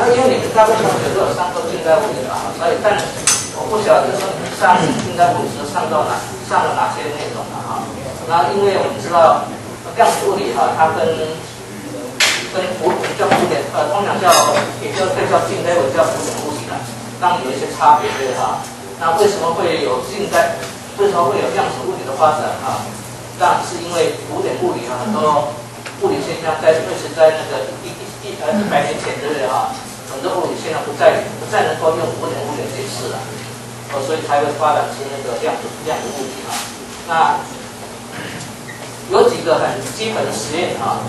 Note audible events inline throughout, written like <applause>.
那因为你们大部分同学都有上过近代物理的，所以但我不晓得说你们上近代物理是上到哪上了哪些内容了哈。那因为我们知道量子物理哈，它跟跟古叫古典呃，通常叫也叫可以叫近代物叫古典物理的，当然有一些差别对哈。那为什么会有近代？为什么会有量子物理的发展啊？当然是因为古典物理啊，很多物理现象在会是在那个一一一呃一百年前对不对啊？很多物理现象不再不再能够用古典物理解释了，哦，所以才会发展出那个量子量子物理啊。那有几个很基本的实验啊，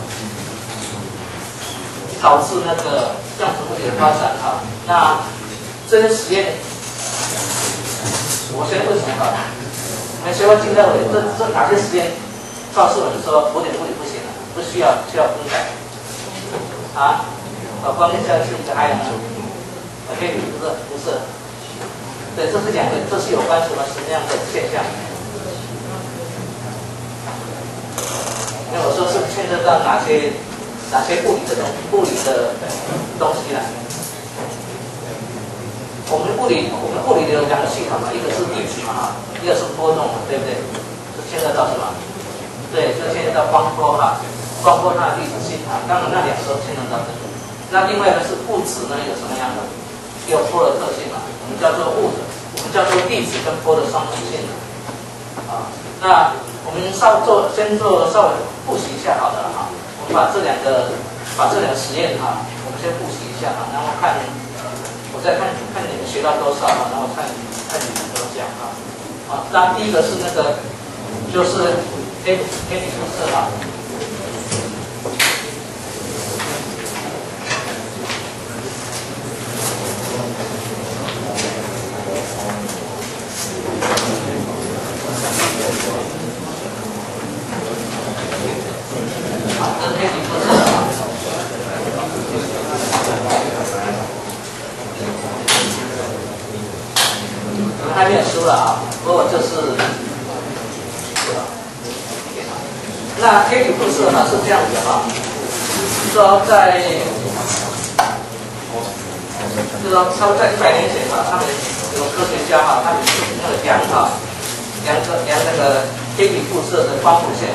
导致那个量子物理的发展啊。那这些实验，我先问一下啊，你们学过近代物理，这这哪些实验告诉我们说古典物理不行了，不需要需要更改啊？啊，光线下是一个 I 呢？OK，不是，不是。对，这是两个，这是有关什么什么样的现象？那我说是牵涉到哪些哪些物理的东物理的东西呢？我们物理我们物理的有两个系统嘛，一个是粒子嘛哈，一个是波动嘛，对不对？是牵涉到什么？对，就牵涉到光波哈，光波它的粒子系统，当然那两个都牵涉到这个。那另外呢是物质呢有什么样的？有波的特性嘛？我们叫做物质，我们叫做粒子跟波的双重性的。啊，那我们稍做先做稍微复习一下好的哈。我们把这两个把这两个实验哈，我们先复习一下哈，然后看我再看看你们学到多少哈，然后看看你们怎么讲哈。啊，那第一个是那个就是黑黑体辐射哈。还念书了啊，不过这是，那黑体辐射呢是这样子哈，说在，就说差不多在一百年前吧，他们有科学家哈，他们那个量哈，量个量那个黑体辐射的光谱线，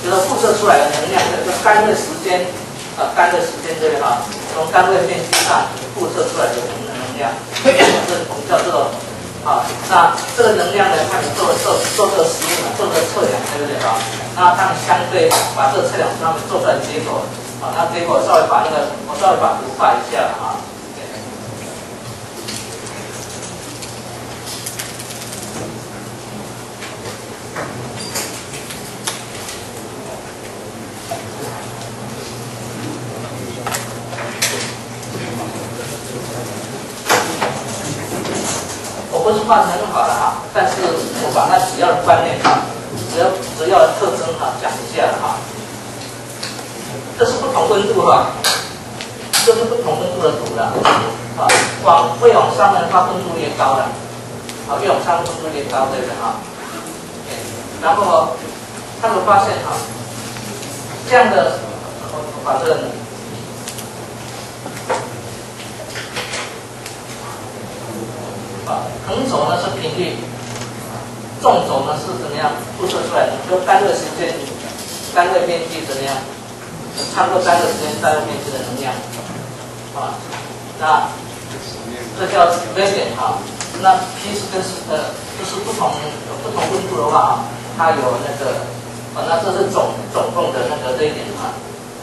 就是辐射出来的能量，那个干的时间啊，干的时间这里哈，从单位面积上辐射出来的能量，这 <coughs> 我们叫做。啊，那这个能量呢？他们做做做这个实验嘛，做这个测量，对不对啊？那他们相对把这个测量他们做出来结果，啊，那结果稍微把那个我稍微把图画一下啊。不是画成很好的哈，但是我把它主要的观念哈，主要主要的特征哈讲一下哈。这是不同温度哈，这是不同温度的图的啊。往越往上呢，它温度越高的，啊，越往上温度越高，对不对哈？然后他们发现哈，这样的，把这个。啊横轴呢是频率，纵轴呢是怎么样辐射出来的？就单个时间、单位面积怎么样？超过单个时间、单位面积的能量，啊，那这叫 radian 哈。那 P 是跟呃，就是不同不同温度的话啊，它有那个，啊，那这是总总共的那个 radian 啊。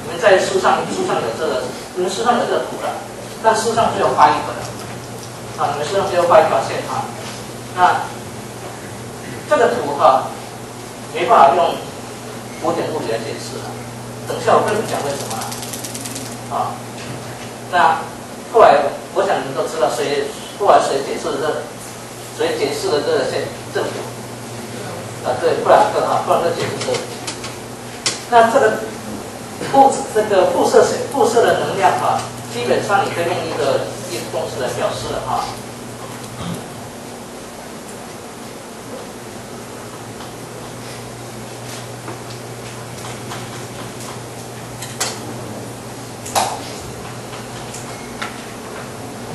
你们在书上书上有这个，你们书上有这个图的，但书上只有画一个的。啊，你们身上只有画一条线哈，那这个图哈没办法用古典物理来解释了。等下我跟你们讲为什么啊？那后来我想你们都知道谁后来谁解释的这谁解释的这个线正图啊？对，布兰克哈，布兰克解释的。那这个辐这个辐射线辐射的能量哈，基本上你可以用一个。公式来表示哈。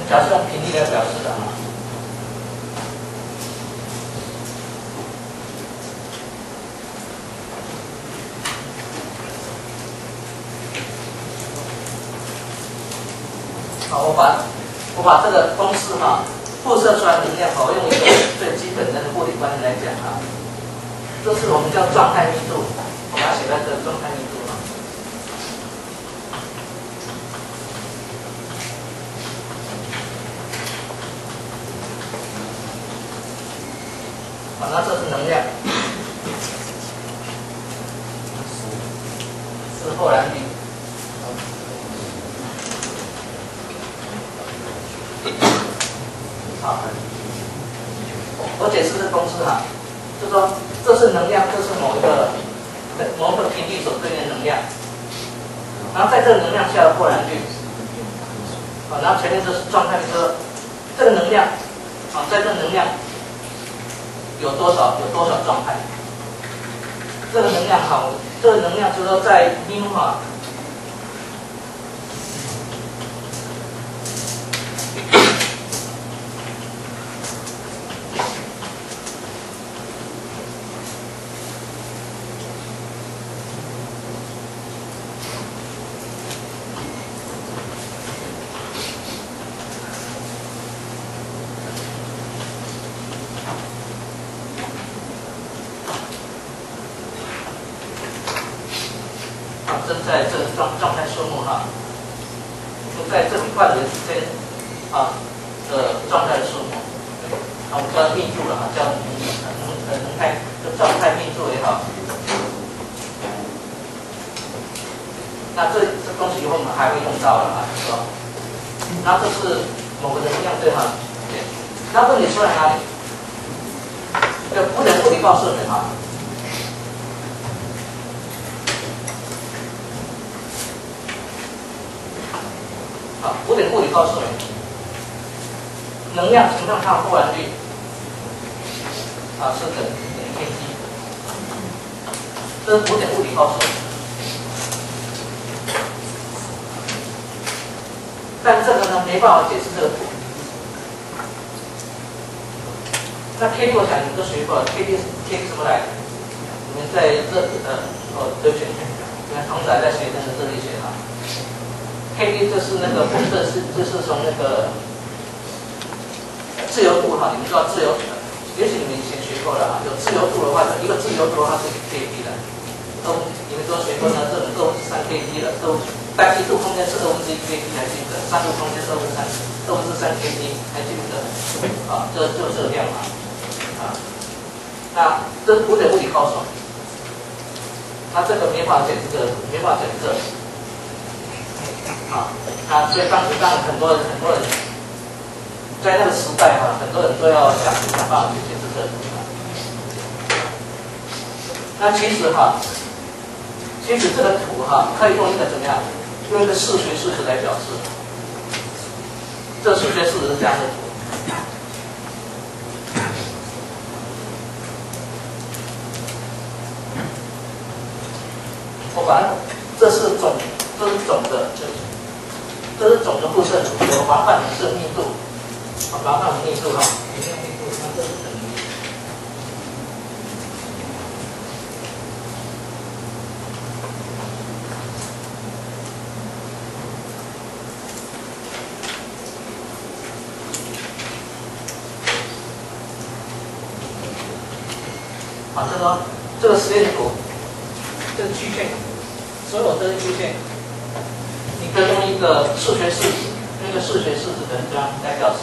假设用频率来表示的啊。好，我把我把这个公式哈，辐射出来能量，好，用一个最基本的物理观念来讲哈，这是我们叫状态密度，我把它写在这个状态密度啊。好，那这是能量，这古典物理告诉你。但这个呢，没办法解释这个。那 kT 我想你们都学过，kT 是 kT 什么来？你们在热呃哦对不起，你看唐仔在学那个热力学啊。K D 就是那个辐射是，就是从那个自由度哈，你们知道自由，也许你们以前学过了啊。有自由度的话，一个自由度的话是 K D 的，你们都学过呢。这种二分之三 K D 的，都单一度空间是二分之一 K D 还记得？三度空间是三，都是三 K D 还记得？啊，这就这个量嘛，啊，那这是古典物理高手，他这个没法解释这，没法解释这。啊，他所以当时让很多人很多人，在那个时代哈，很多人都要想想办法去解释这个。那其实哈，其实这个图哈，可以用一个怎么样？用一个数学事实来表示。这数学事实是这样的图。我把这是总，这是总的。这是总的辐射有往返的是密度，麻烦的密度哈，能量密度它这是等于。好，这个这个实验图，这个曲线，所有这些曲线。你可以用一个数学式子，用一个数学式子的这样来表示。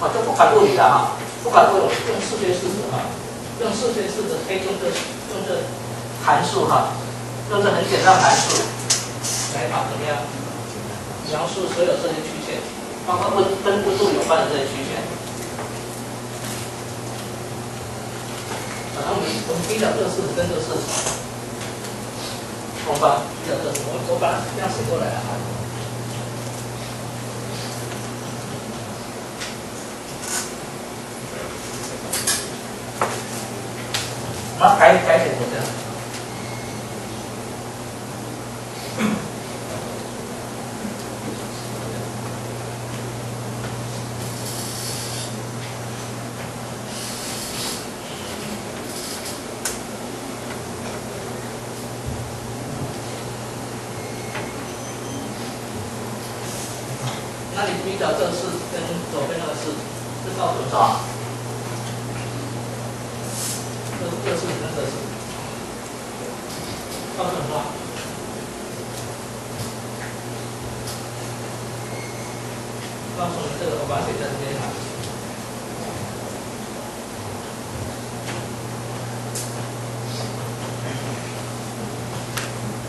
啊，就不管物理了哈，不管物理，用数学式子哈，用数学式子可以用这用这函数哈，用这很简单的函数来把怎么样描述所有这些曲线，包括分布度有关的这些曲线。然后我们我们比较这个式子跟这个式子，我把比较这个，我我把这样写过来啊。然后改改写成这样。那你比较这个式子跟左边那个式子，这告诉我们啥？这这式子跟这式子，告诉我们啥？告诉我们这个，我把它写在这边哈。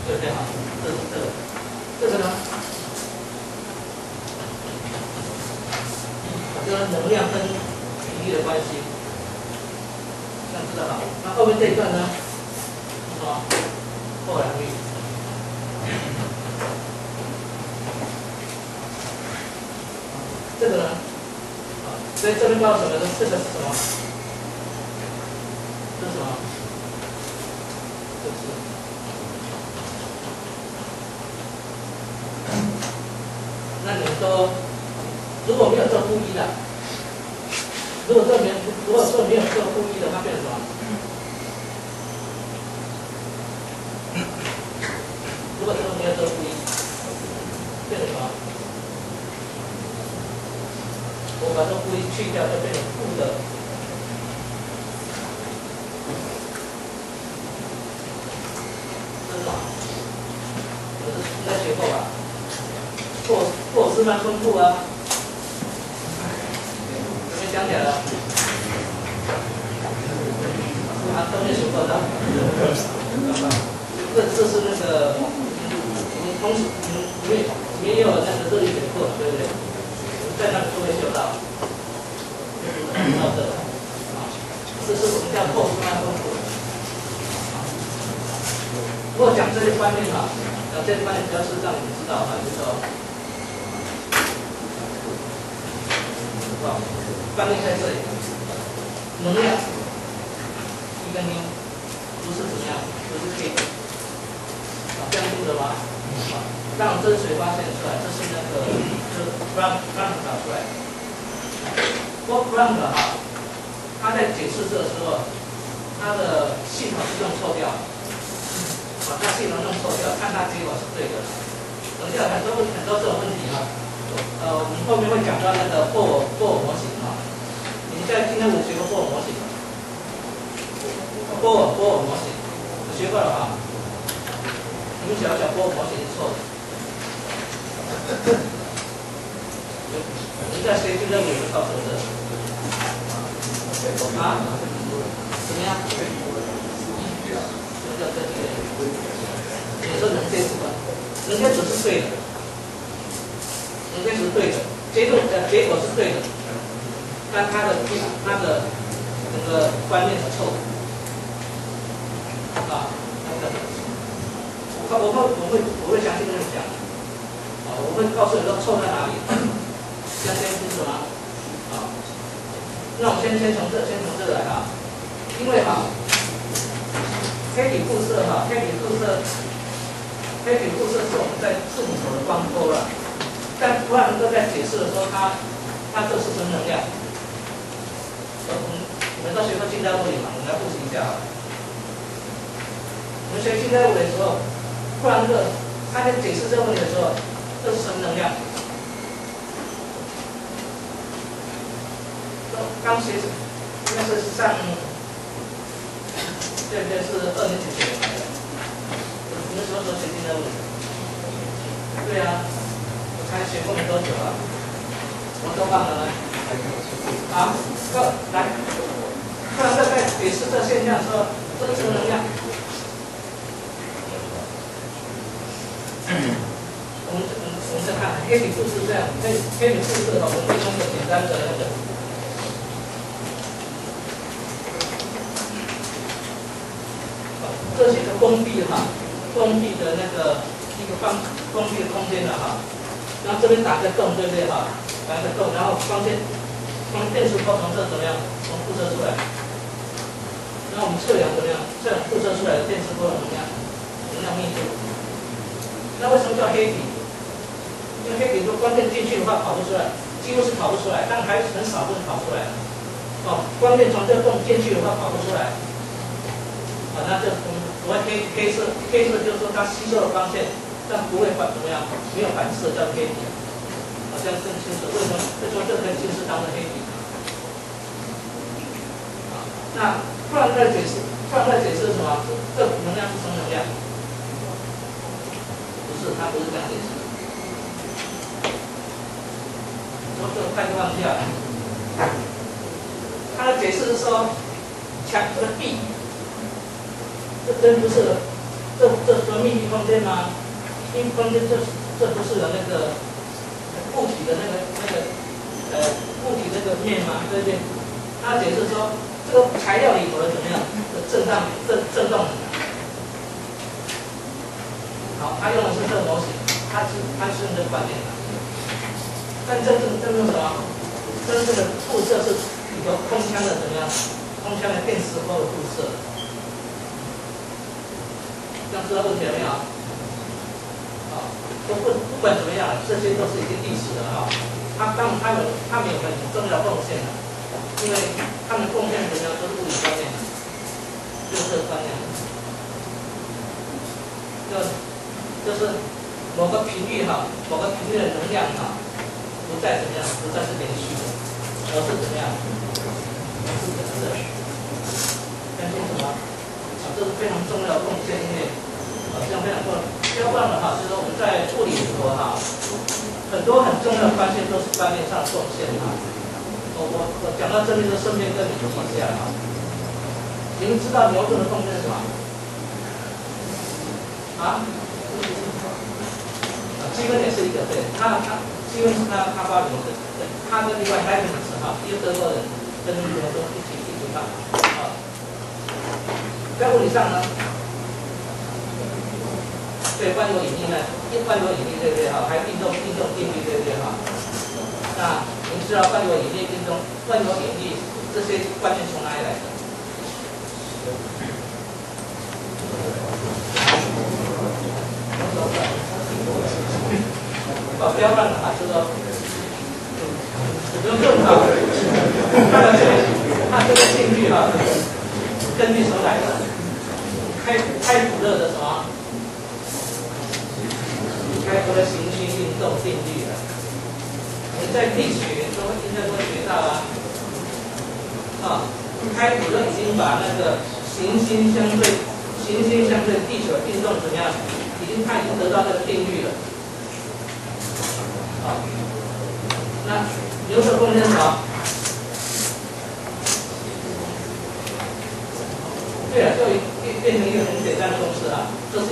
对不对哈？这这个这个呢？这个能量跟频率的关系，这样知道了。那后面这一段呢？是吧？后来率。这个呢？啊，所以这边告诉我们，这个是什么？这是什么？这是。那你们说，如果没有做负一的，如果说没如果说没有做负一的，它变成什么？如果说没有做负一，变成什么？我把这负一去掉，就变负的。这是什么？这是应该学过吧？霍霍尔兹曼分布啊，这边讲解了，啊，都没学过的，这这是那个，我们同时，你们你们也有那个热力学课，对不对？在那里都会学到，到这，啊，这是我们叫霍尔兹曼分布。如果讲这些观念啊，讲这些观念主要是让你们知道啊，就是说。啊，观念在这里，能量一根筋不是怎么样，不是可以啊，这样读的吗？啊，让真水发现出来，这是那个就是 Frank Frank 找出来。不 Frank 哈，他在解释这个时候，他的系统是用错掉，把他系统用错掉，看他结果是对的。等下很多很多这种问题啊。呃，我们后面会讲到那个霍尔霍尔模型啊。你们在今天我学过霍尔模型吗？霍尔霍尔模型，我学过了哈。你们想想霍尔模型是错的。你在学今天我就告诉我的。啊？怎么样？你说能接触吧？能接触是对的。时间是对的，结论呃结果是对的，但他的他的那个观念是错的，啊，那个，我我会我会我会详细跟你讲，啊，我会告诉你说错在哪里，这样先清楚吗？那我们先先从这先从这来啊，因为哈，黑体辐射哈，黑体辐射，黑体辐射是我们在字母头的光波了。但普朗克在解释的时候，他他这是什么能量？我们我们都学过近代物理嘛，我们来复习一下啊。我们学近代物理的时候，普朗克他在解释这个问题的时候，这是什么能量？刚学应该是上，对不对？是二年级学的，什么时候学近代物理？对呀。才学过没多久啊，我都忘了呢。好，这来，看这在解释这现象说，这个能量。我们我们我们再看黑体数是这样，黑黑体数是，我们用个简单的那个，这是一个封闭的哈，封闭的那个一个方封闭的空间的哈。然后这边打个洞，对不对哈？打个洞，然后光线、光电磁波从这怎么样？从辐射出来。然后我们测量怎么样？测量辐射出来的电磁波的能量、能量密度。那为什么叫黑体？因为黑体说光线进去的话跑不出来，几乎是跑不出来，但还是很少部分跑出来。哦，光线从这个洞进去的话跑不出来。啊，那这我们所谓黑黑色，黑色就是说它吸收了光线。但不会反怎么样，没有反射叫黑体，啊，这样更清楚。为什么？为什么这颗星是当的黑体？啊，那布朗克解释，布朗克解释是什么？这能量是什么能量？不是，他不是这样解释。我这快就忘记了。他的解释是说，墙这个壁，这真不是，这这说密闭空间吗？密空间这这不是有那个物体的那个那个呃物体那个面吗？对不对？他解释说，这个材料里头的怎么样？的震荡震震动。好，他用的是这个模型，他是他是用这个观点的。但真正真正什么？真正的辐射是。有空腔的怎么样？空腔的电磁波的辐射，样知道问题了没有？啊，不不不管怎么样，这些都是已经历史了啊。他当他们他们有很重要贡献的，因为他们贡献怎么样都是物理方面的，就是这观念，就就是某个频率哈，某个频率的能量哈，不再怎么样，不再是连续的，而是怎么样？是可能的，相信什么？啊，这是非常重要的贡，因为啊，这样非常重要。要不然的话，就是说我们在物理里头哈，很多很重要的发现都是观念上的贡献啊。我我我讲到这里就顺便跟你们说一下啊。你们知道牛顿的贡献是什么？啊？啊，基本也是一个对，他他基本是他他发明的，对，他跟另外还有一个是哈，一个德国人。跟牛顿一起一起看啊，在物理上呢，对万有引力呢，万有引力对不对哈？还有运动运动定律对不对哈？那您知道万有引力、运动、万有引力这些观念从哪里来的？哦，不要乱了啊，就说。不用动它，看到这里，看这个定律啊，根据什么来的？开开普勒的什么？开普勒行星运动定律的。你在地学中应该都学到啊。啊，开普勒已经把那个行星相对行星相对地球运动怎么样？已经他已经得到这个定律了。啊，那。牛顿贡献什么？对了，就变变成一个很简单的公式啊，这是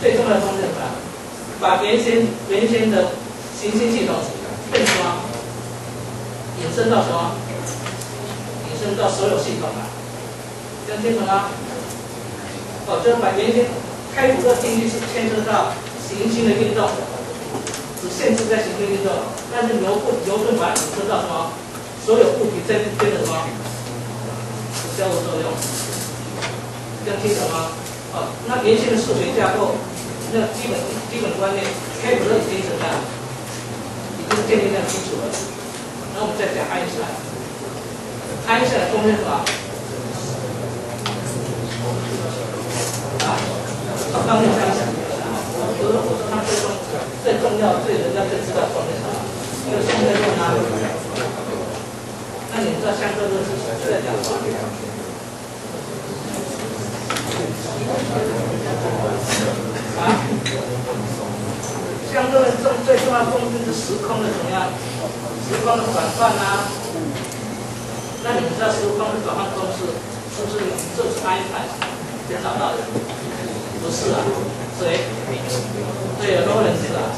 最重要的贡献什么？把原先原先的行星系统变成什么？引申到什么？引申到所有系统啊，这样清楚吗？哦，就是把原先开普勒定律是牵涉到行星的运动。只限制在行星运动，但是牛顿牛顿把引申到什么？所有物体在间的什么相互作用？这样听懂吗？哦，那原先的数学架构，那基本基本观念，开普勒已经怎么样？已经建立在基础了。那我们再讲爱因斯坦，爱因斯坦贡献什么？啊，好，刚才讲讲。我说，我说他最重最重要、最人家最知道重点什么？就是相对论啊。那你知道相对论是谁在讲什么？啊？相对论重最重要贡献是时空的怎么样？时空的转换啊。那你们知道时空的转换公式是不是就是爱因斯坦先找到的？不是啊。谁？对，罗伦斯啊，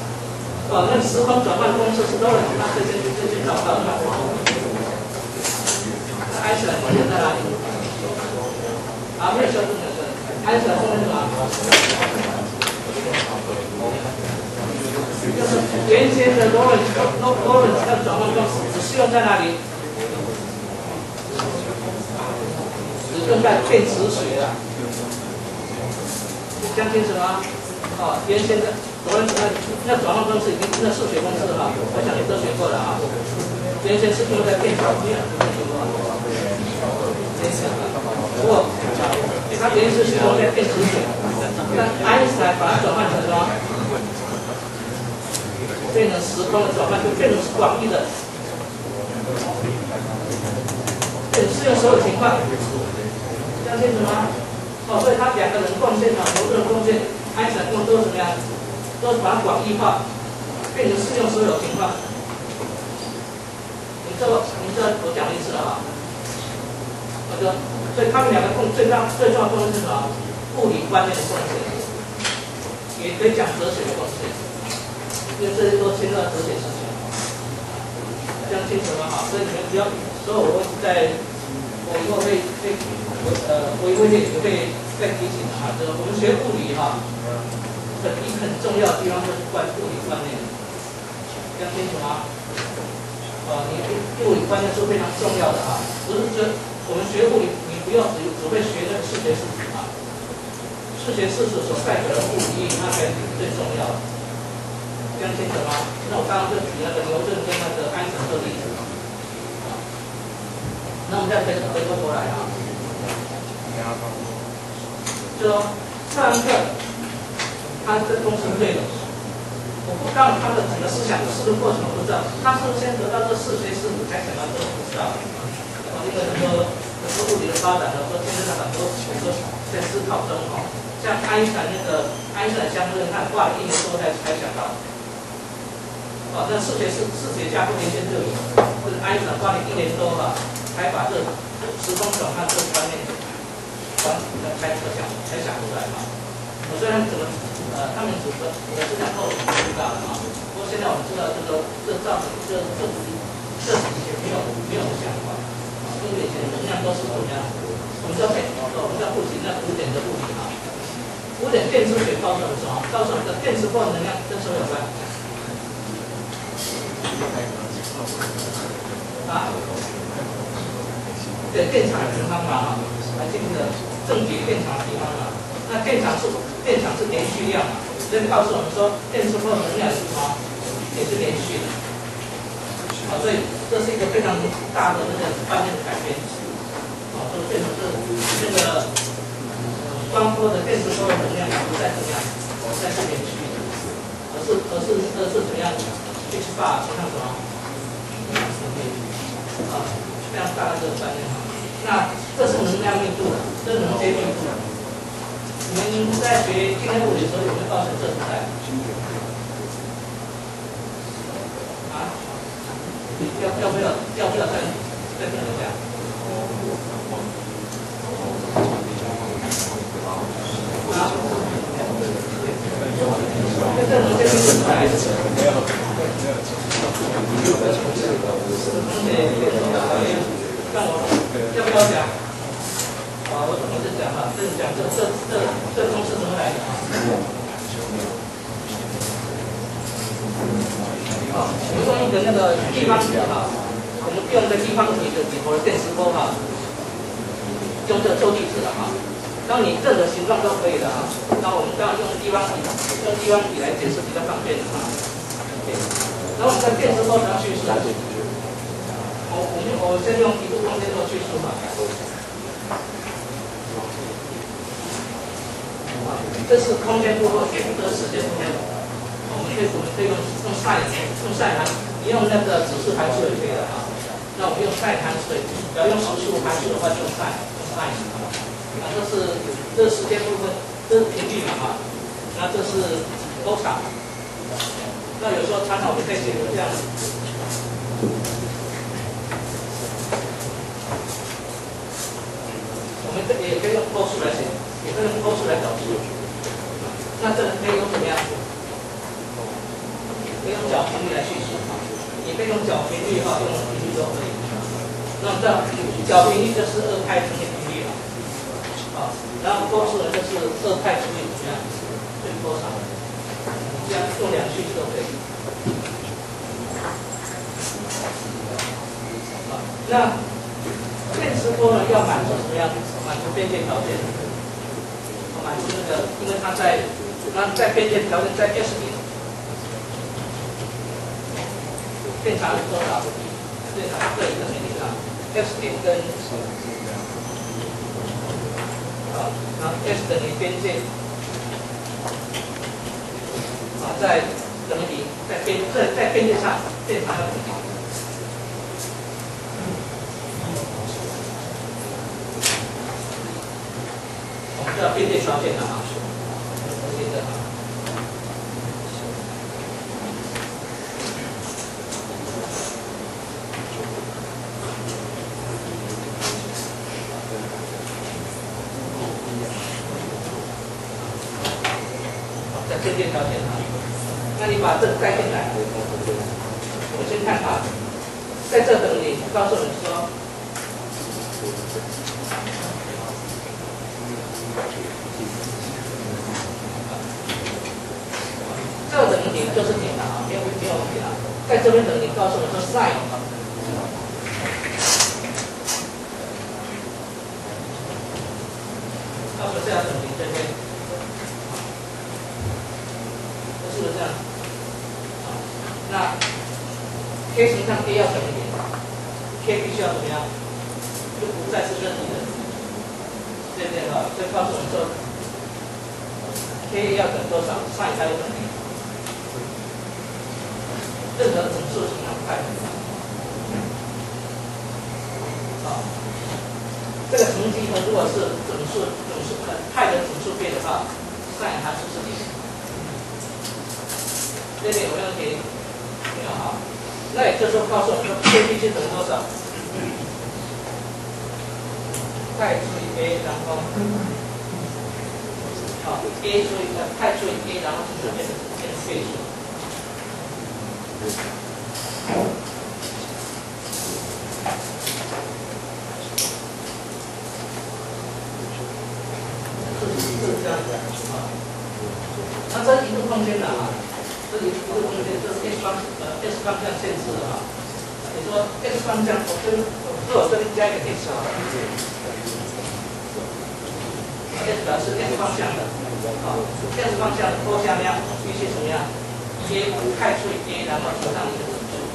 哦，那时空转换公式是罗伦斯他最近最近找到的。爱因斯坦在哪里？啊，没有说这个是，爱因斯坦贡献什么？就是原先的罗伦斯罗罗伦斯的转换公式只适用在哪里？只用在电磁学啊。讲清楚吗？哦，原先的罗伦斯那那转换公式已经那数学公式了，我想你都学过了啊。原先是用在电导面，不过它原先是用在电磁学，但爱因斯坦把它转换成什么？变成时空的转换，就变成是广义的，对，适用所有情况，这样清楚吗？哦，所以他两个人贡献啊，某个人贡献，爱因斯坦共都是怎么样？都把广义化，变成适用所有情况。你这个，你这我讲一次了啊。我说，所以他们两个共最大最重要的贡献是什么？物理观念的贡献，也可以讲哲学的贡献，因为这些都牵涉到哲学思想。这样清楚吗？好，所以你们不要，所以我会在，我以后会会我呃，我以后会会再提醒的哈，就是我们学物理哈。一个很重要的地方就是关于物理观念，这样清楚吗？啊，你物理观念是非常重要的啊，不是说我们学物理，你不要只只会学那个数学事实啊，数学事实所代表的物理意义，那才是最重要的，这样清楚吗？那我刚刚就举那个牛顿跟那个爱因斯坦的例子，那我们现在可以回过头来啊，就说上课。他这公司对的，我不告诉他的整个思想的思路过程，我不知道他是先得到这四学四才想到这个，不知道。因为很多很多物理的发展呢，都牵涉到很多很多在思考中哈。像爱因斯坦那个爱因斯坦相对论，他挂了一年多才才想到。哦，那数学是数学家不年轻就有，或者爱因斯坦挂了一年多哈，才把这时空转换这个观念，观才才想才想出来嘛。我虽然怎么。呃，他们只是我是讲后知道的啊。不过现在我们知道，就是说这造成这这这几些没有没有想法啊，跟以前能量都是不一样。我们叫什我们叫不行，那古典的不行啊，古典电磁学告诉我们什么？告诉我们的电磁波能量跟什么有关？啊？对，电场的平方嘛，哈，还记得正极电场平方嘛？那电场是电场是连续量？所以告诉我们说，电磁波能量是什么？也是连续的。啊，所以这是一个非常大的那个观念的改变。啊，就变成是那个光波的电磁波的能量不再怎么样，不再是连续的，而是而是而是怎么样？h bar 像什么？啊，非常大的这个观念哈。那这是能量密度，这是能阶密度。你们在学今天物理的时候有没有造成这存在？啊？要要不要要不要再再听一下？啊？这这能接受存在？没有。要不要讲？啊，我怎么是讲哈？这是讲这这这这公式怎么来的啊？啊，比如说一个那个立方体哈，我们用一个立方体的里头的电磁波哈，用这个做例子的哈。当你任何形状都可以的啊。那我们这样用立方体，用立方体来解释比较方便的哈。然后我们在电磁波上叙述。我我先用一个空间做叙述嘛。这是空间部分，这个时间部分。我们可以我们可以用用晒用 sin 函，你用那个指示函数也可以的啊。那我们用 sin 函数，要用实数函数的话就用晒用 sin 啊。这是这时间部分，这是频率嘛啊。那这是多少。那有时候参考我们可以写成这样。也可以用波数来写，也可以用波数来表示。那这可以用什么样？可以用角频率来叙述，也可以用角频率哈，用频率都可以。那么这角频率就是二派乘以频率了，啊，然后波数呢就是二派乘以怎么样？乘以波长，这样用两叙述都可以。那电磁波呢要满足什么样？满足边界条件，满足那个，因为它在。那在边界条件在 S 点，电场是多少？电场这一个面积啊，S 点跟啊，然后 S 等于边界啊，在等离在边在在边界上变长要等离。我们叫边界条件的啊，边界啊。在边界条件啊，那你把这个盖进来，我们先看啊，在这等你告诉你说。你就是你的啊，没有没有问题了。在这边等你告诉我说 sin，告诉这样等于这边，是不是这样？啊，那 k 乘上 a 要等于零，k 必须要怎么样？就不再是任意的，对不对啊？所以告诉我们说，k 要等多少，sin 它就等于。任何整数是常态。啊，这个乘积呢，如果是整数整数呃派的整数倍的话，sin 它就是零。这边有没有问题？没有啊。那也就是说，告诉我们说，k 必须等于多少？派除以 a，然后，好，a 除以呃派除以 a，然后就是变成变成倍数。是这样子啊，那这一个空间的啊，这里一个空间，这是 x 方呃 x 方向限制的啊。你说 x 方向，我跟我我这边加一个 x 好了，x 表示 x 方向的，啊，x 方向的波向量必须怎么样？a 派除以 a，然后乘上一个整数。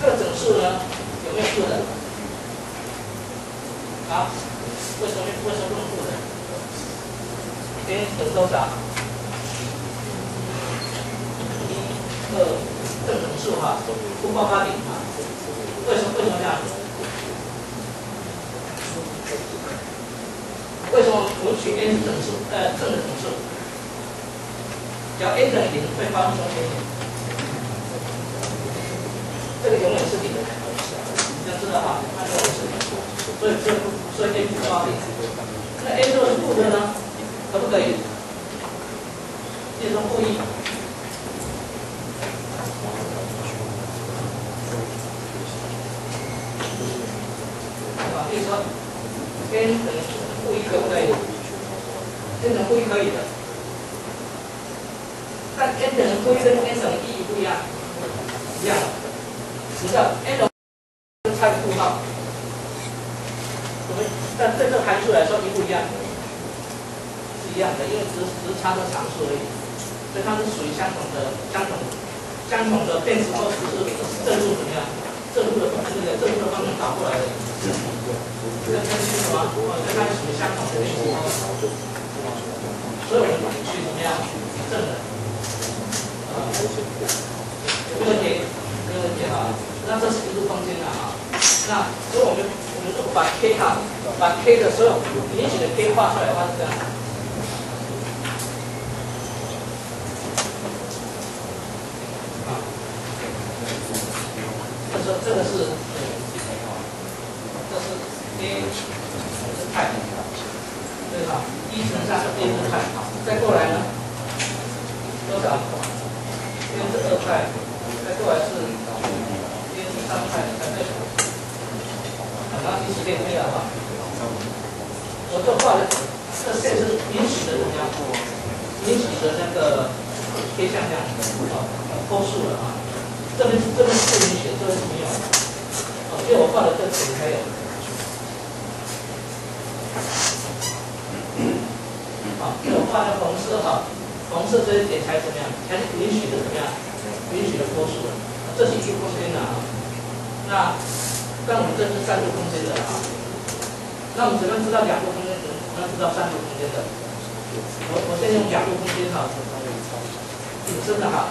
这个整数呢，有没有负的？啊？为什么为什么用负的？a 等多少？一、二，正整数哈，不包括顶哈。为什么为什么这样？为什么我们取 a 是整数？呃，正的整数？只要 a 等于零，会发生什么现象？这个永远是零，你要知道哈，它永远是零，所以所以所以 a 不包零。那 a 如果是负的呢？可不可以变成负一？啊，比如说 a 等于负一可不可以？a 等于负一可以的。但 n 等于负一跟 n 等于一不一样，一样。你知道 n 于差个负号，我们但对这个函数来说一不一样，是一样的，因为是差的常数而已，所以它是属于相同的、相同、相同的变值或只是正数怎么样？正数的这个正数的方程导过来的。这个分清楚吗？哦，跟它属于相同的变值所以我们取怎么样？正的。没问题，没问题啊。那这是一个空间的啊。那所以我们我们如果把 k 哈，把 k 的所有允许的 k 画出来的话是这样。啊，这是这个是，这是 a 是派，对吧？一乘上 a 是派，再过来呢，多少？边是二派，再过来是边是三派，才对。好，一起练会了哈。我这画的这线是允许的怎么样？允许的那个偏向量，啊，波数了啊。这边这边是不允许，这边是没有。啊，因为我画的这里还有。好，这我画的红色哈。红色这些点才怎么样？才是允许的怎么样？允许的波数的，这是一个空间的啊。那，但我们这是三度空间的啊。那我们怎么知道两度空间？怎么知道三度空间的？我我先用两度空间哈。隐身的哈。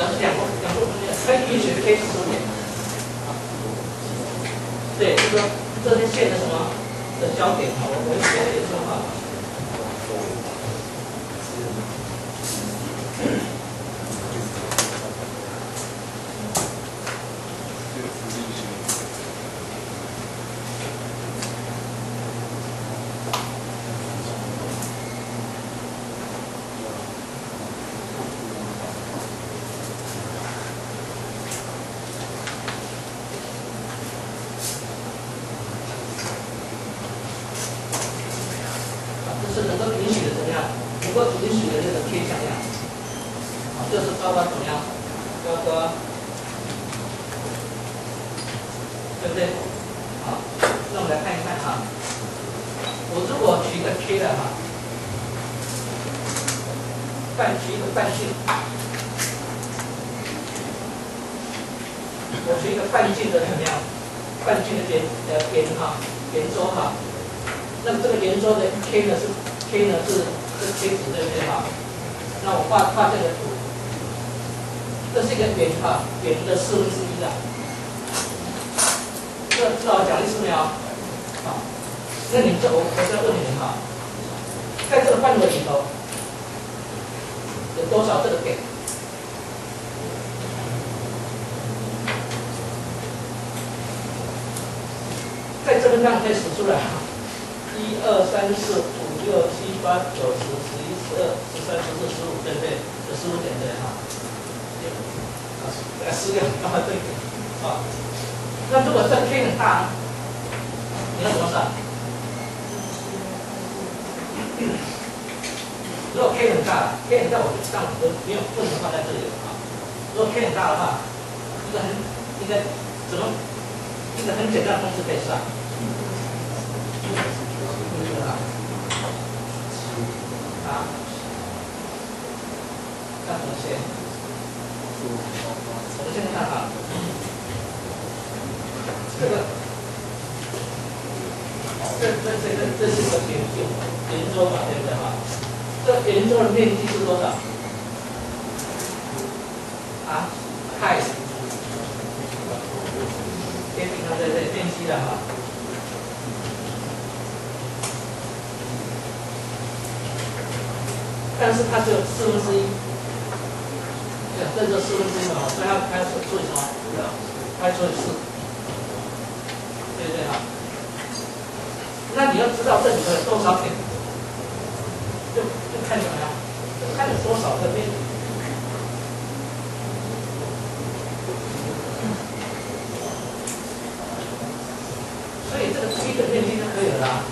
这是两个两个空间，可以允许的可以是终点。对，就是说这根线的什么的焦点啊，我我写的也是哈。啊，这是能够允许的怎么样？能够允许的这个偏向量。啊，这是包括怎么样？包括，对不对？好，那我们来看一看啊。我如果取一个 K 的哈，半取一个半径，我取一个半径的怎么样？半径的圆呃圆哈，圆周哈。那么这个圆周的 K 呢是 K 呢是是 K 值对不对哈？那我画画这个图，这是一个圆哈，圆的四分之一的，这知道讲意思没有？好，那你这我我再问你们哈，在这个范围里头有多少这个点？在这个上可以数出来哈。一二三四五六七八九十十一十二十三十四十五对不对？这十五点对哈。啊，十六啊对啊。那如果这 K 很大，你要怎么算？如果 K 很大，K 很大，我就上我没有不能放在这里了啊。如果 K 很大的话，一个很应该怎么一个很简单的公式可以算。啊，看什么？线？我们现在看啊，这个，这这这个这是个圆圆圆周嘛，对不对哈？这圆周的面积是多少？啊，派，天平常在这面积的哈。但是它只有四分之一，对，这就四分之一嘛，所以它它除除以什么？开错的四，对不对啊？那你要知道这里面有多少点，就就看什么呀？就看有多少个面。所以这个基本面积就可以了啦。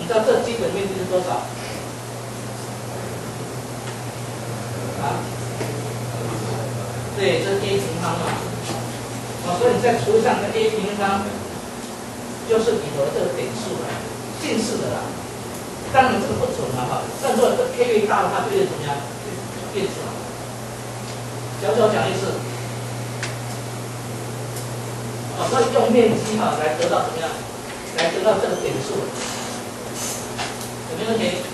你知道这基本面积是多少？啊，对，这是 a 平方嘛，啊，所以你再除上个 a 平方，就是里头这个点数了，近似的啦。当然这个不准了哈，但如果这 k 越大的话，就越怎么样？越准。小小讲意思，啊，所以用面积哈来得到怎么样？来得到这个点数，有没有问题？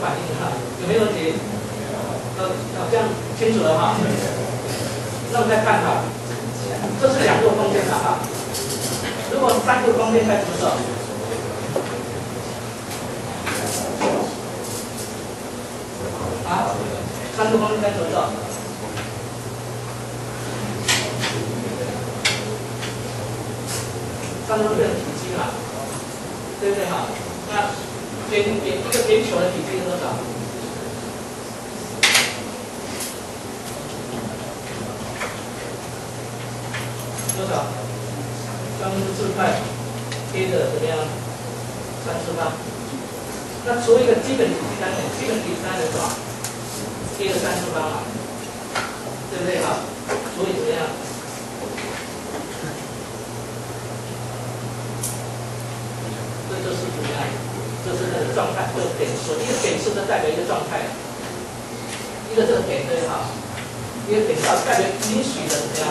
反应哈，有没有问题？呃，这样清楚了哈。那我们再看哈，这是两个空间的哈。如果三个空间该怎么走？啊？三个空间该怎么走？三个空间体积嘛，对不对哈？那。圆圆一个圆球的多少？多少？方程式这块贴的怎么样三次方？那除一个基本体积单，基本体积单是吧贴的三次方嘛，对不对哈？所以怎么样？这就是怎么样？这是它的状态，这个点数，一个点数就代表一个状态，一个这个点对哈，一个点到代表允许的怎么样？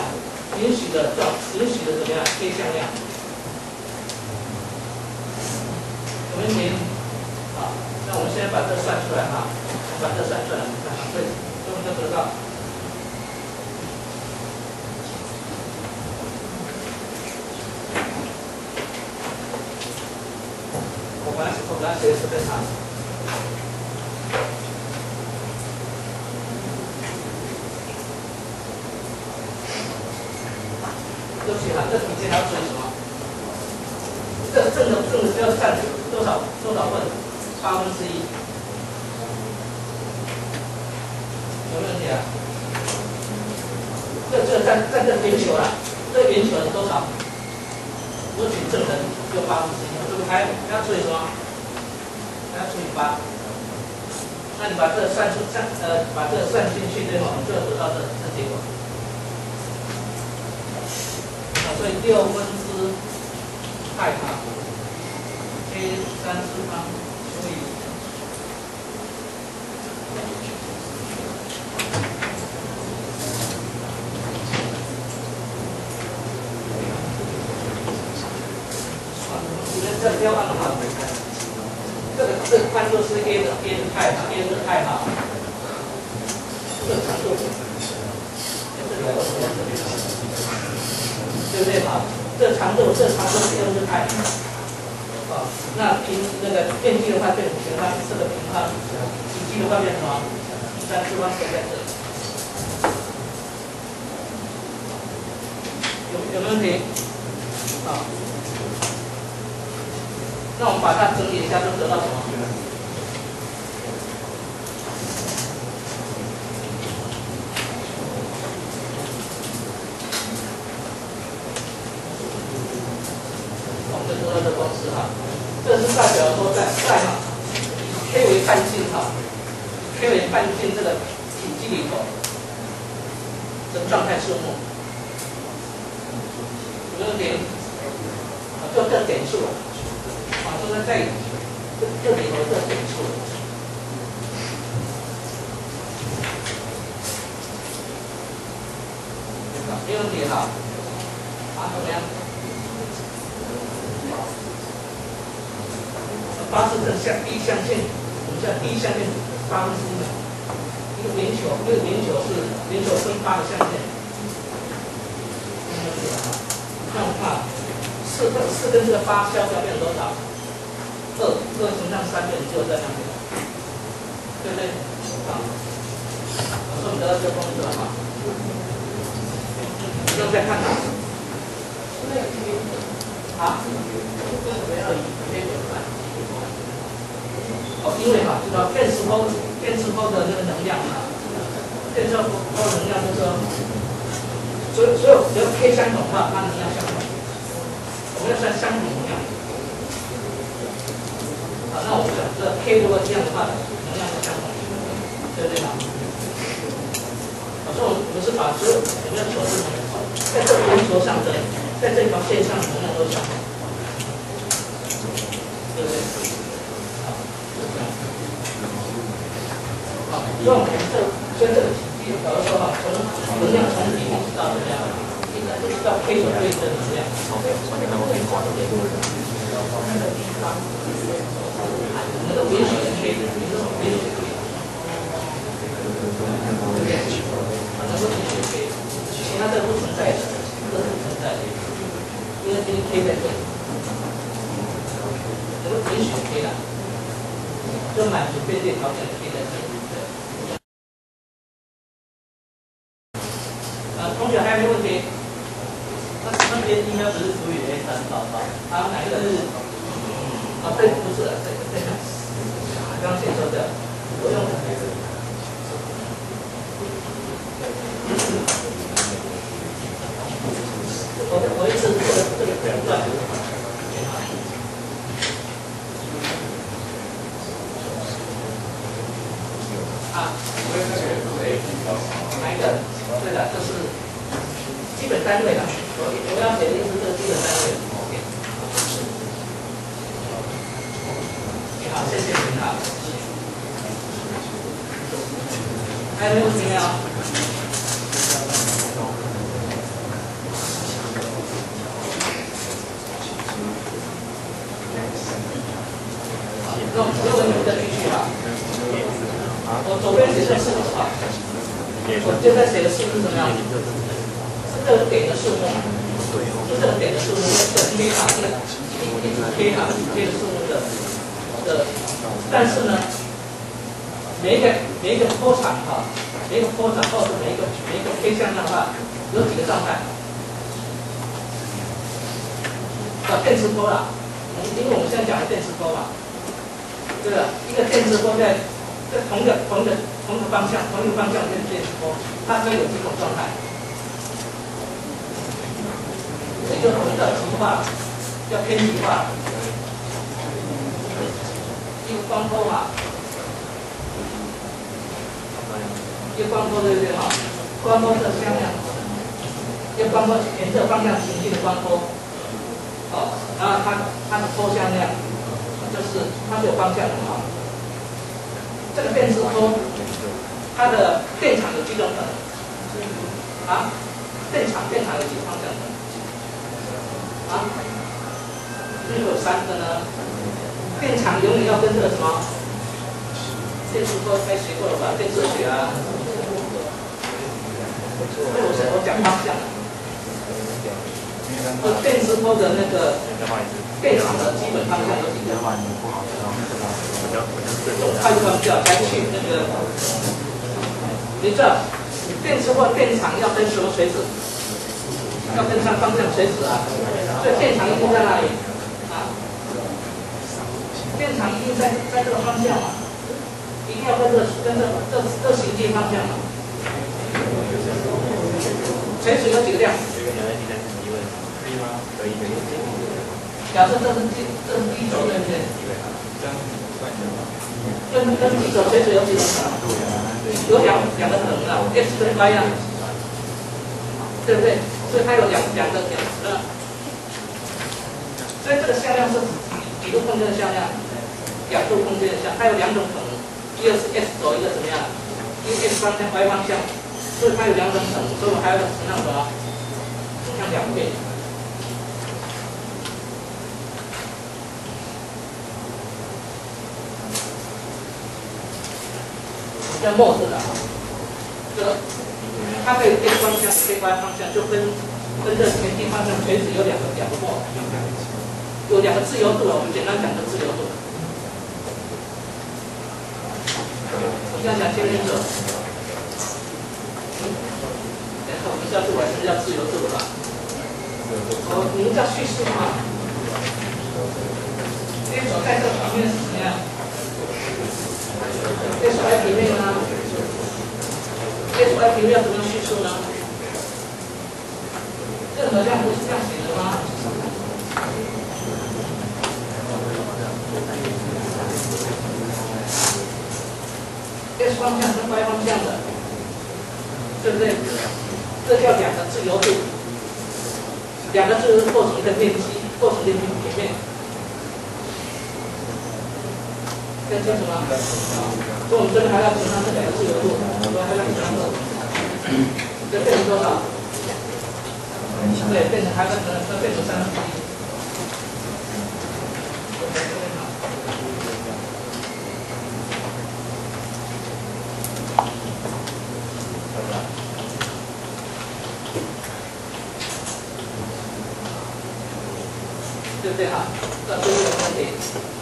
允许的状，允许的怎么样？k 向量。有问题？好，那我们现在把这算出来哈，把这算出来，看对，这么就得到。我本来我本来写的是这样。对不起哈，这底下还要注意什么？这正的正的要占多少多少份？八分之一。有没有问题啊？这这占占这圆球了，这圆球是多少？我取正的就八分之一，这个还还要注意什么？还要除以八。那你把这算出算呃把这算进去对吗？你就得到这这结果。啊，所以六分之派塔 a 三次方除以你们这标案的话，这个宽度是 a 的 a 的派哈 a 的派哈，这个长度，对不对哈？这长度这长度是 a 的派。啊，那平那个电机的话变平方，这个平方，体积的话变什么？三次方写在这里。有有没有问题？啊，那我们把它整理一下，就得到什么？我们就得到这公式哈，这是代表说在在哈 k 为半径哈，k 为半径这个体积里头的状态数目，有没有问题？啊，就这点数了，啊，就是在这这里头这点数。没问题哈，啊，怎么样？八是正向一象限，我们叫第一象限八分之一嘛。一个圆球，一个圆球是圆球分八个象限。那我们看四跟四跟这个八消掉变成多少？二，二乘上三变就在那边，对不对？啊，我说我们得到这个公式了哈。不用再看了。啊？哦，因为哈，知道电磁波电磁波的那个能量啊，电磁波能量就是说，所有所有只要 k 相同的话，它能量相同。我们要算相同能量。好，那我们讲这 k 如果这样的话，能量是相同，对不对嘛？好，所以我们是把所有我们要求是在这个圆球上的，在这条线上能量都相同，对不对？所以我们这跟这个体积，假如说哈，从能量从底到怎么样，一直一直到 K 所对应的能量。那个允许的 K，你这种允许 K，对不对？啊，能够允许 K，其他的不存在的，这是存在的，因为因为 K 在这里，能够允许 K 的，就满足边界条件的 K 在这里。同学还有没有问题？那那边应该不是除以 a 三到八，啊，哪一个是？啊，对，不是，这个这个，刚写错的，不用。我我意思是这个这个对的，这是基本单位的。我我要写的是这个基本单位。OK。你好，谢谢您啊。还有那如果你们再继续哈，我左边写的是，我现在写的数是怎么？样？是这个点的数目，是这个点的数目，这 K 哈，这个一组 K 哈，K 的的的，但是呢，每一个每一个波场哈，每一个波长或者每一个每一个 K 向量的话，有几个状态？啊，电磁波啦，因为我们现在讲的电磁波嘛。这个一个电磁波在在同个同个同个方向同一个方向跟电磁波，它可以有几种状态，也就同的极化，叫偏极化，一个光波嘛，一个光波对不对哈？光波是向量，一个光波沿着方向行进的光波，哦，然后它它的波向量。就是它是有方向的啊。这个电磁波，它的电场有几种？啊，电场电场有几方向的？啊，是有三个呢。电场永远要跟这个什么？电磁波该学过了吧？电磁学啊。所以我我讲方向。这电磁波的那个。电场的基本方向有几个？它就要采取那个，你知道，电磁或电场要跟什么垂直？要跟它方向垂直啊。所以电场一定在那里？啊？电场一定在在这个方向嘛？一定要跟这跟这这这行进方向嘛？垂直有几个量？可以吗？可以可以。假设这是地，这是地轴，对不对？跟跟地轴垂直有几种可能？有两两个可能啊，x 跟 y 啊，对不对？所以它有两两个两个，所以这个向量是几度空间的向量？两度空间的向，它有两种可能，一个是 x 轴，一个怎么样？一个 x 方向，y 方向，所以它有两种可能，所以我们还要乘上什么？乘上两倍。叫末式的啊，这个它可以变方向，变 y 方向，就跟跟这前进方向垂直有两个两个末，有两个自由度啊。我们简单讲个自由度。我这样讲清楚。然后我们叫做什么叫自由度吧？哦，你叫叙事嘛？这所在这旁边是什么样？这所在平面呢？这所在平面要怎么叙述呢？任何量不是这样写的吗？x 方向跟 y 方向的，对不对？这叫两个自由度，两个自由度构成一个面积，构成一个平面。听清楚吗？所以我们这边还要乘上这两个自由度，我们还要乘上这，这变成多少？对，变成还要乘，这变成三分之一。对不对哈？这是一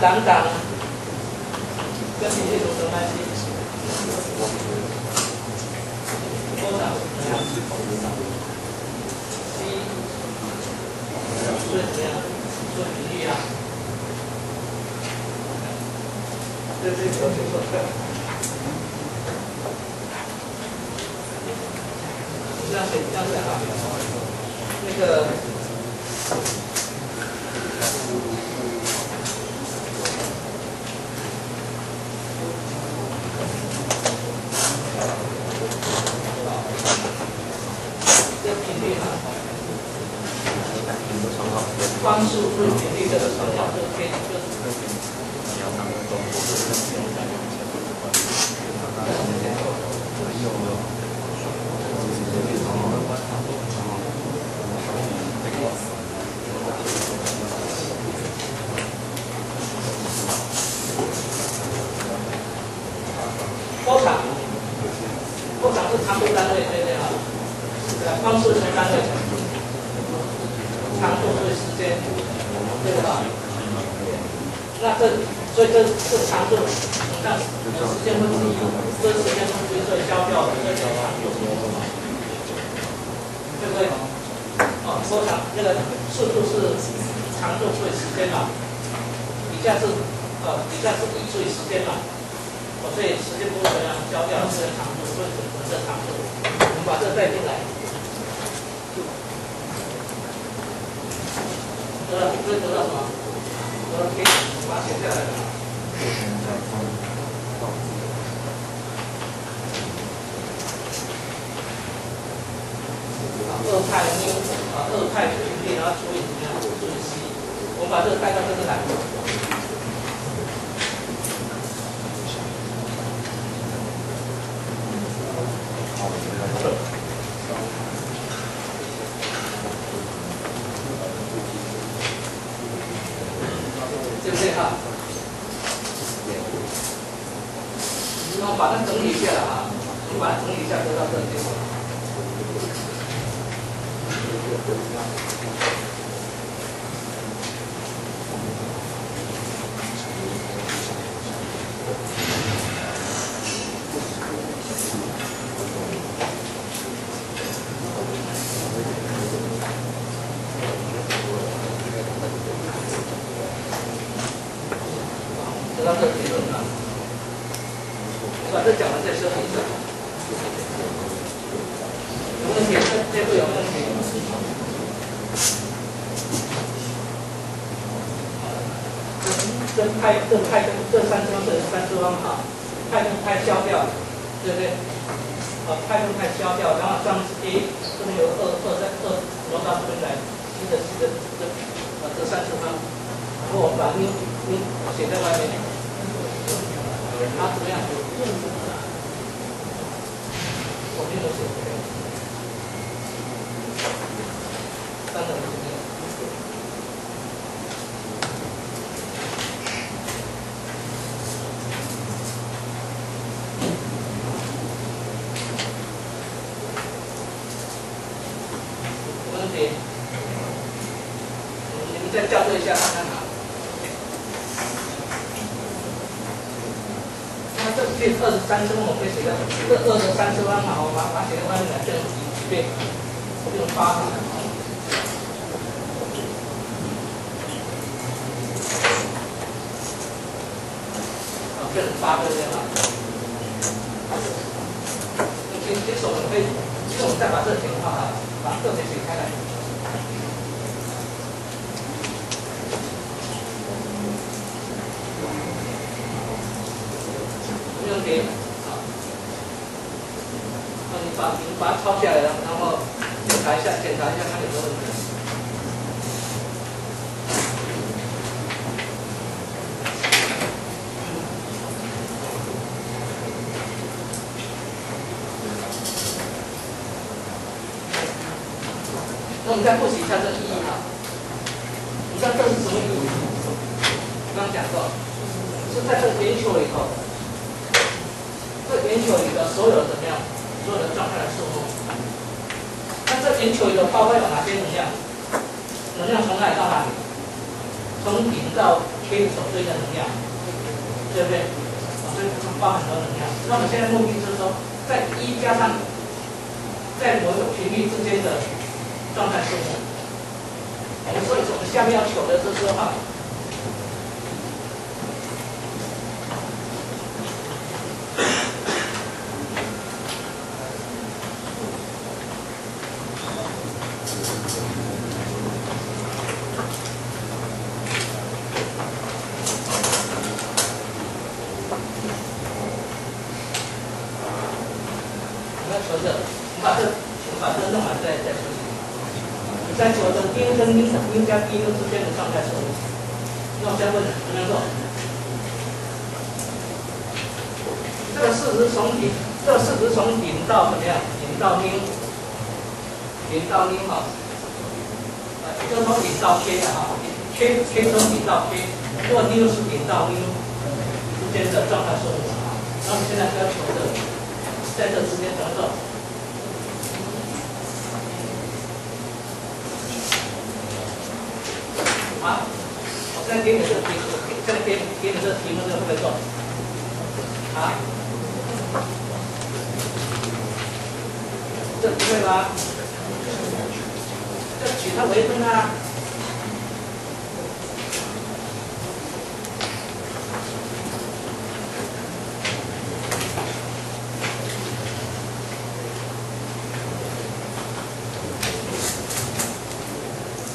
等等，这这都。这样这啊！那个。方式不一那我把它整理一下了啊，你把它整理一下，得到这个结果。接手了，可以，实我们再把这个钱花来，把这个钱给开来。OK，好，那你把你把它抄下来，然后检查一下，检查一下看有没有问题。们再复习一下这个意义哈。你知道这是什么意义？刚刚讲过，是在这个圆球里头，这圆球里的所有怎么样，所有的状态的数目。那这圆球里头包括有哪些能量？能量从哪里到哪里？从顶到 K 所对的能量，对不对？所以包含很多能量。那我们现在目的就是说，在一加上在某种频率之间的状态数目。我们所以说，我们下面要求的是说哈低 U 之间的状态是，那我再问，怎么样做？这个式子从顶，这个式子从顶到怎么样？顶到 U，顶到 U 哈，从顶到 K 的哈，K K 从顶到 K，如果 U 是顶到 U 之间的状态是啊，那我们现在要求的，在这之间怎么做？啊！我现在给你这个题，现在给给你这个题目，这个会做？啊？这不会吧？这取它微分啊！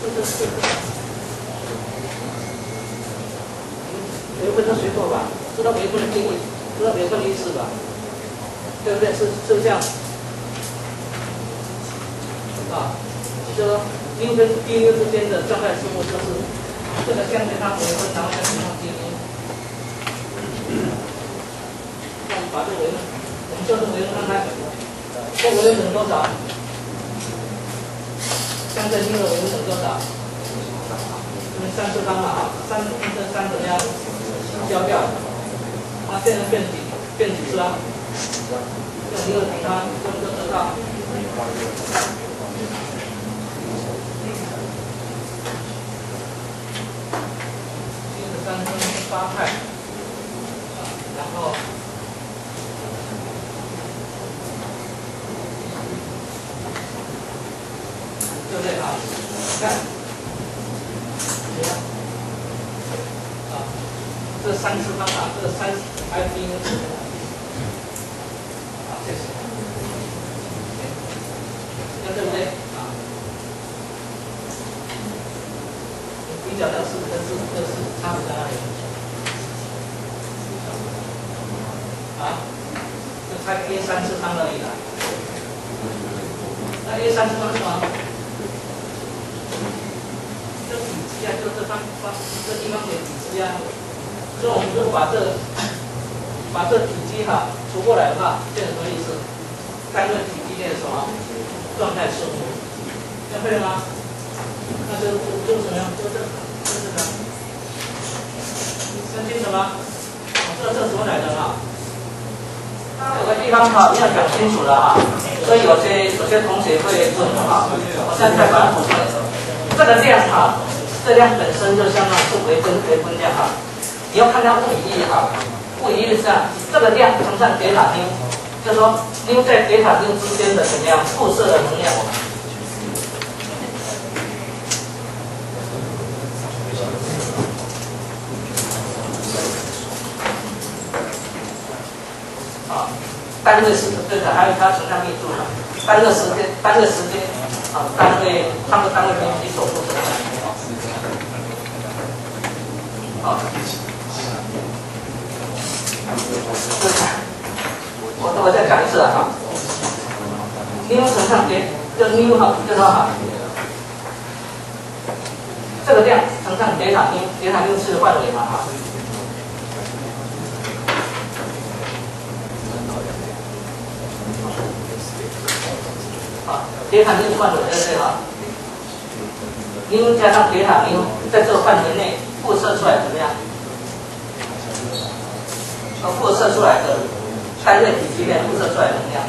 这是是。微分的谁做吧？知道微分的定义，知道微分的意思吧？对不对？是是不是这样？啊，就说 U 跟 d U 之间的状态数目就是这个相对它微分，然后再乘上 d U。那我们把这个微分，我们就是微分看看，这微分等多少？相对 U 的微分等多少？因为三次方嘛，哈，三这三怎么样？消掉，它现在变几变几次啊？用一个平方，用一个得到。一十三分八派，然后，对不对啊？看。这三次方法，这三 I P 呢？好，谢谢。那对不对？啊，比较的是跟是跟是差不在哪里？就差 A 三次方而已啦。那 A 三次方是什么？这体积啊，就这方方这地方的体积啊。所以我们就把这把这体积哈除过来的话，变成什么意思？单个体积变什么？状态数目，要会了吗？那就就什么样？就这，就这个。分清什么？这这怎么来的哈？有个地方哈要讲清楚了哈，所以有些有些同学会问哈，我现在把它补出来。这个量哈，这量本身就相当于是微分微分量哈。你要看它物理意义哈，物理意义上，这个量乘上给塔丁就是说 U 在德塔丁之间的怎么样辐射的能量。单位是对的，还有它乘上密度嘛，单个时间，单个时间，啊，单位，它们单位面积所辐射的能量。好。我我再讲一次啊，哈，u 乘上 d，就是 u 哈，就是哈，这个量乘上德塔 u，德塔 u 是范围嘛，哈，啊，铁塔 u 是范围，对不对哈？因加上铁塔因，在这个范围内辐射出来怎么样？呃，辐射出来的单位体积内辐射出来的能量。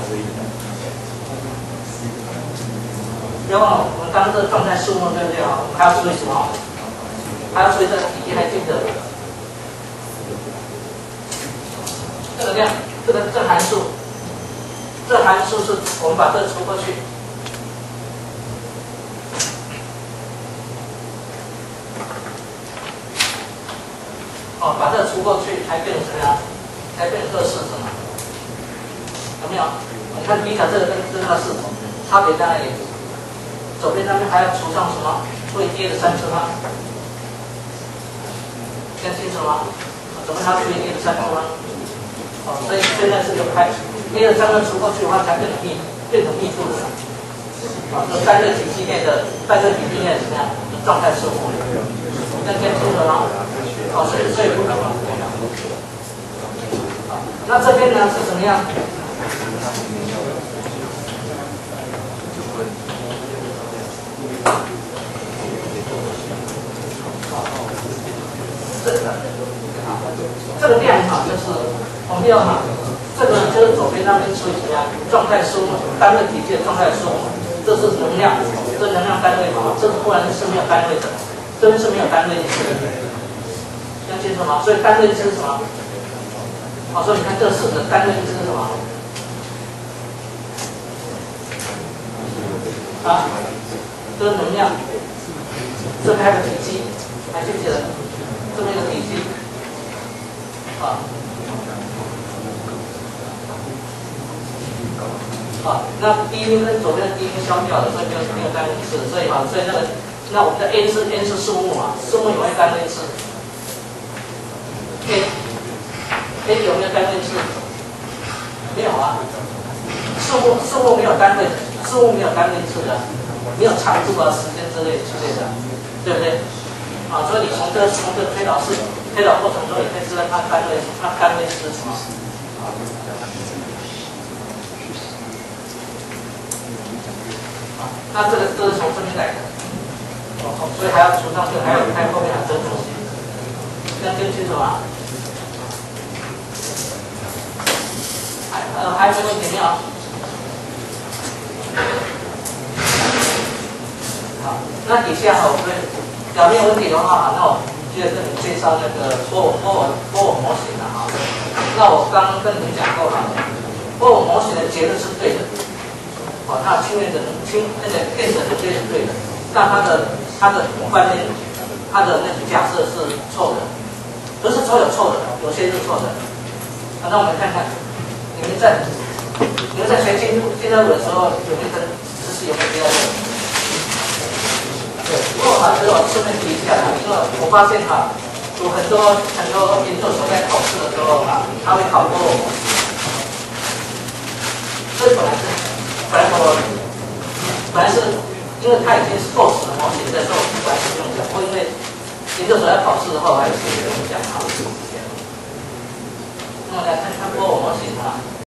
别忘了，我们刚刚这个状态数目对不对啊？我们还要注意什么？还要注意这个体积，还记得？这个量，这个这个函数，这函数是我们把这除过去。哦，把这除过去，还变成什么样？才变成这是什么？有没有？你看比较这个跟这个是差别在哪里？左边那边还要除上什么？除以 d 的三次方，听清楚吗？怎么它除以 d 的三次方？哦，所以现在是个开 d 的三个除过去的话，才变成密，变成密度的。啊，这散热体系内的散热体系内怎么样？状态是负的。听清楚了吗？哦，所以所以不可能。那这边呢是怎么样？这个这个量哈，就是我们要哈，这个就是左边那边属于什么呀？状态数目，单位体积的状态数目，这是能量，这能量单位嘛，这是不然是没有单位的，这边是没有单位的，听清楚吗？所以单位是什么？好，所以你看这四个单位是什么？啊，这能量，这边还有体积，还记不记得？这么一个体积，啊，啊，那第一跟左边的第一消掉了，所以没有没有单位次，所以啊，所以那个，那我们的 n 是 n 是数目嘛，数目有没有单位次？n n 有没有单位次？没有啊，数目数目没有单位，数目没有单位次的，没有长度啊、时间之类之类的，对不对？啊，所以你从这从这推导式推导过程中，你可以知道它单位它单位是什么。那这个都是从这边来的，哦，所以还要除上去，还有看后面还这东西，这样清楚吗？还呃还有没有问题没有？好，那底下哈我们。表面问题的话，那我接着跟你介绍那个波波波尔模型的哈。那我刚刚跟你们讲过了，波尔模型的结论是对的，哦，它氢电子氢那个电子的。结论是对的，但它的。它的观念，它的。那个假设是错的，不是所有错的，有些是错的。好，那我们看看，你们在你们在学进进入的。时候有没有跟知识有没有必要用？不过还是我顺便提一下，因为我发现哈，有很多很多研究生在考试的。时候哈，他会考过我。这本来是，然后本来是因为他已经是硕了，然后现在做，我还是不用讲，不过因为研究所要考试的话，我还是不用讲，考试时。那我来看看波尔模型啊。